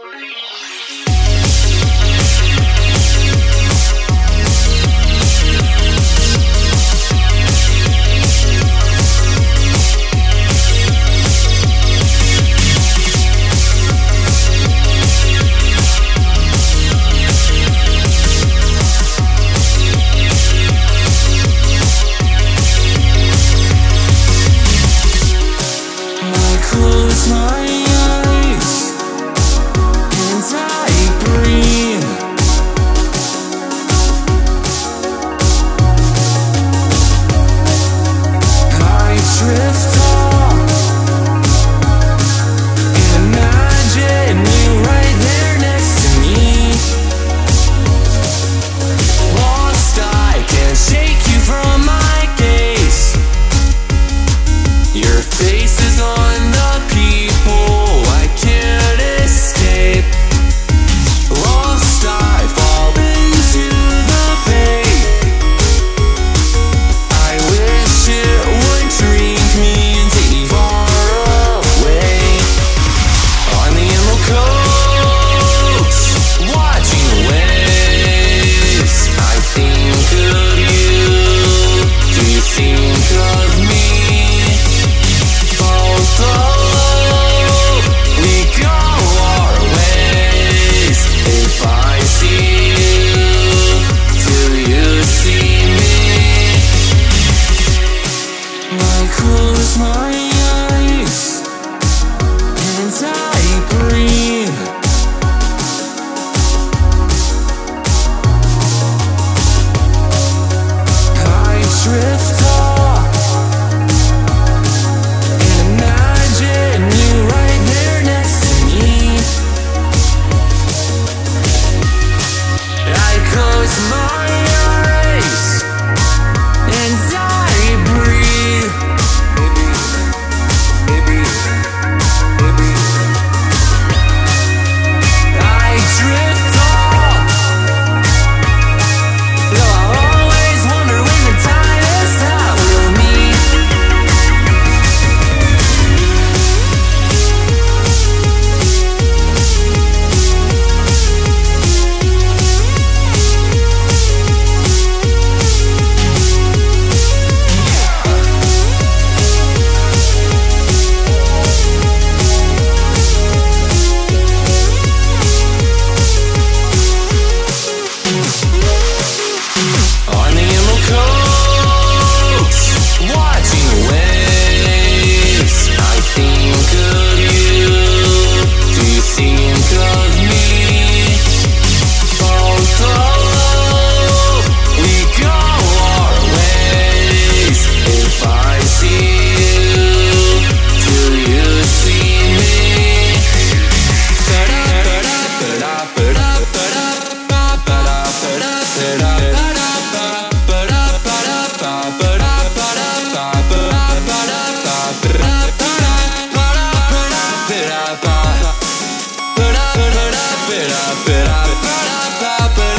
police. But I